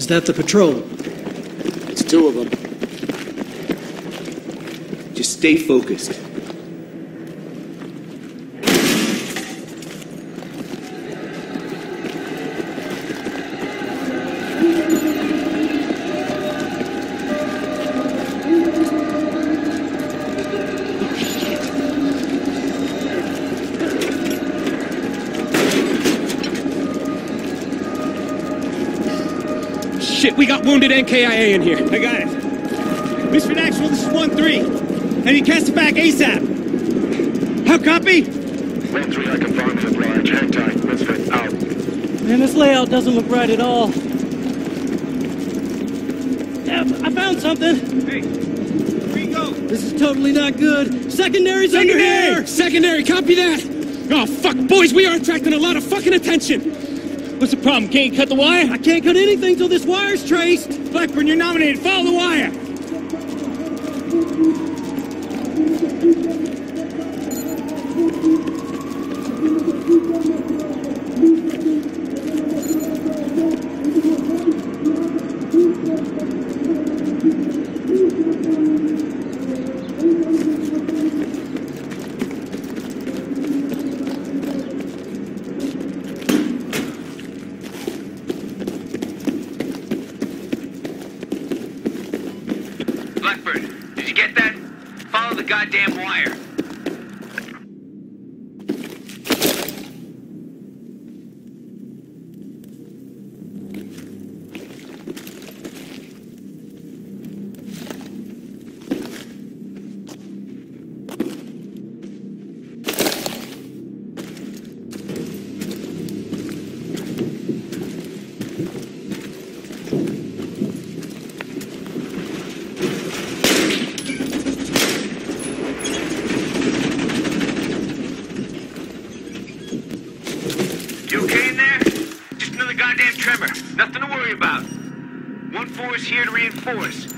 Is that the patrol? It's two of them. Just stay focused. Shit, we got wounded NKIA in here. I got it. Mr. Actual, this is 1-3. I need CASEVAC ASAP. How copy? 1-3, I confirm for large. Hang tight. Misfit out. Man, this layout doesn't look right at all. Yeah, I found something. Hey, where you go? This is totally not good. Secondary's under here. Secondary, copy that! Oh, fuck, boys, we are attracting a lot of fucking attention! What's the problem? Can't cut the wire? I can't cut anything till this wire's traced. Blackburn, you're nominated. Follow the wire! Blackbird, did you get that? Follow the goddamn wire. You okay in there? Just another goddamn tremor. Nothing to worry about. One force here to reinforce.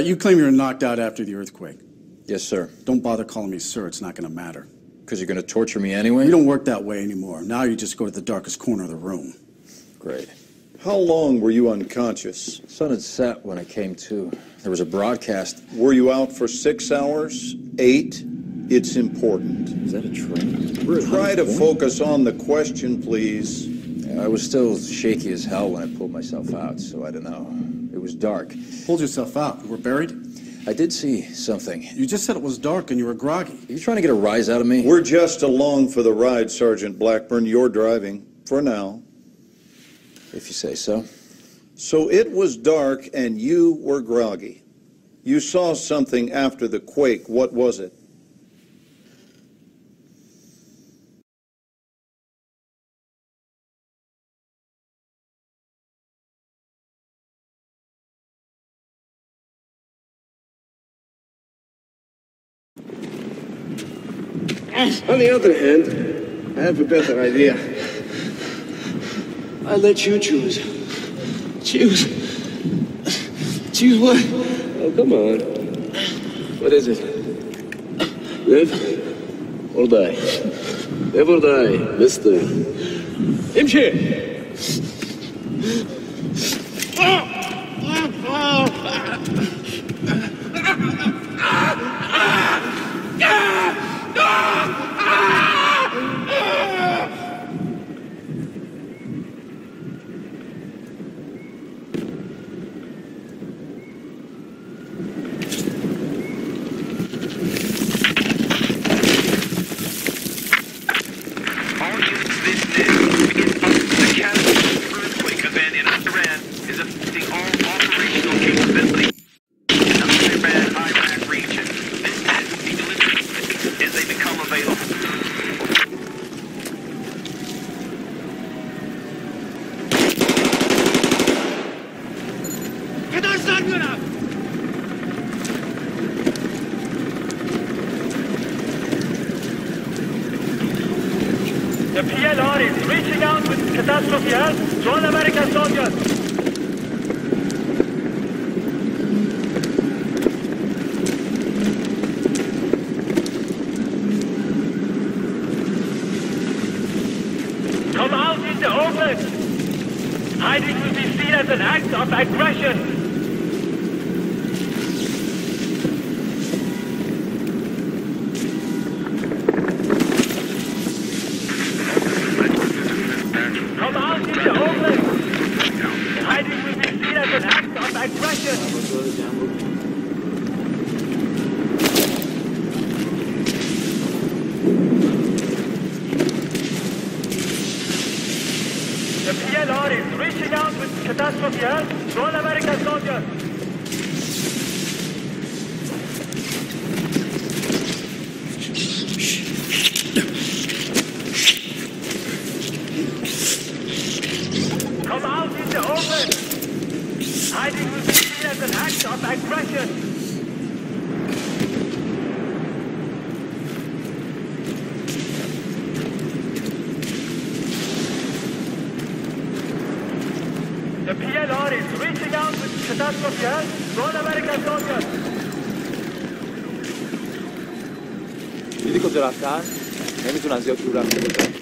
Right, you claim you were knocked out after the earthquake. Yes, sir. Don't bother calling me sir, it's not going to matter. Because you're going to torture me anyway? You don't work that way anymore. Now you just go to the darkest corner of the room. Great. How long were you unconscious? Sun had set when I came to. There was a broadcast. Were you out for six hours? Eight? It's important. Is that a train? Try to focus on the question, please. I was still shaky as hell when I pulled myself out, so I don't know. It was dark. Pulled yourself out. You were buried? I did see something. You just said it was dark and you were groggy. Are you trying to get a rise out of me? We're just along for the ride, Sergeant Blackburn. You're driving, for now. If you say so. So it was dark and you were groggy. You saw something after the quake. What was it? On the other hand, I have a better idea. I let you choose. Choose. Choose what? Oh, come on. What is it? Live or die? Live or die, mister. Imshi! All ah units this is. Begin the catastrophic earthquake event in Iran is affecting all operational capability in the Iran-Iraq region. This net will be delivered as they become available. PLR is reaching out with catastrophe help all American soldiers. Come out in the open. Hiding will be seen as an act of aggression. Come out in the open. Hiding will be seen as an act of aggression. PLR is reaching out with catastrophe help to all American soldiers. Come out in the open. Hiding will be seen as of aggression. رفتن؟ نمی‌تونن زیاد دور رفته باشن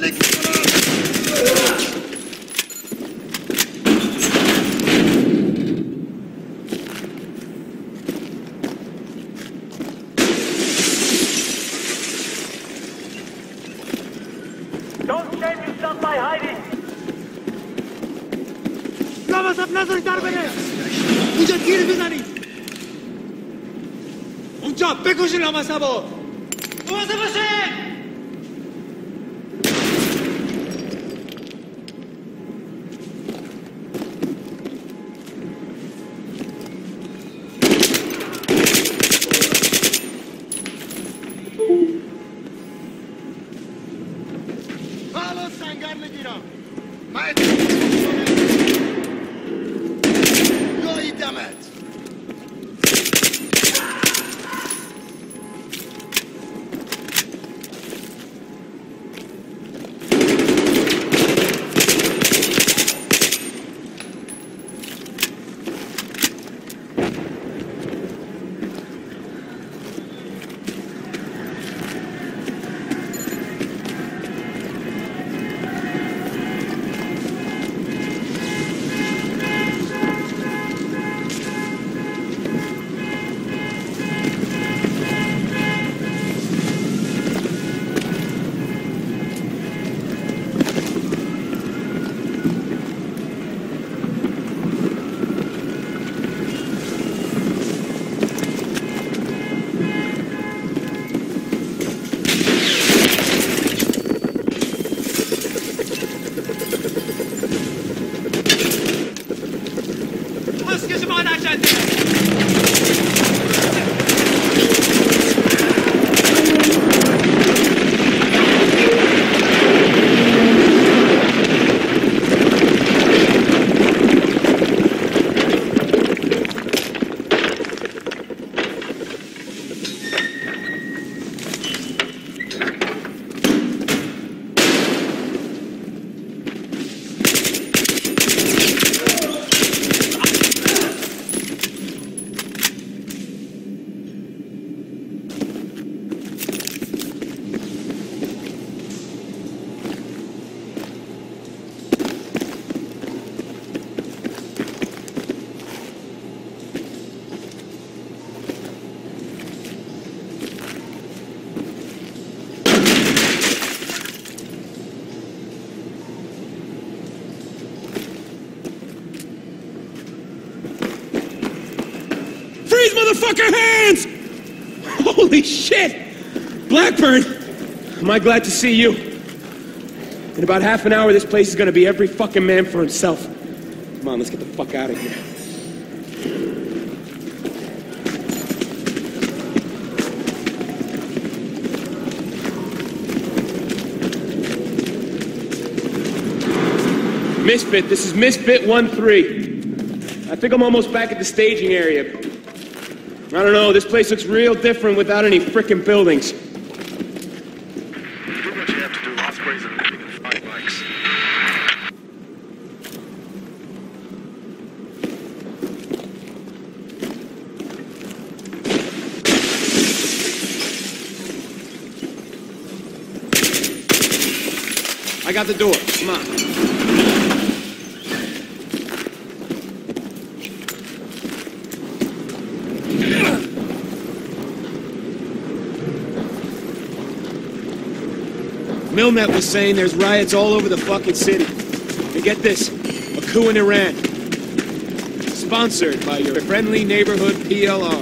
زندگی کنم نذارید در بره اونجا گیر بزنید اونجا بکشین هم motherfucker, hands! Holy shit! Blackburn! Am I glad to see you? In about half an hour, this place is gonna be every fucking man for himself. Come on, let's get the fuck out of here. Misfit, this is Misfit 1-3. I think I'm almost back at the staging area. I don't know, this place looks real different without any frickin' buildings. What you have to do. Ospreys are leaving in five mikes. I got the door. Come on. Milnet was saying there's riots all over the fucking city. And get this, a coup in Iran. Sponsored by your friendly neighborhood PLR.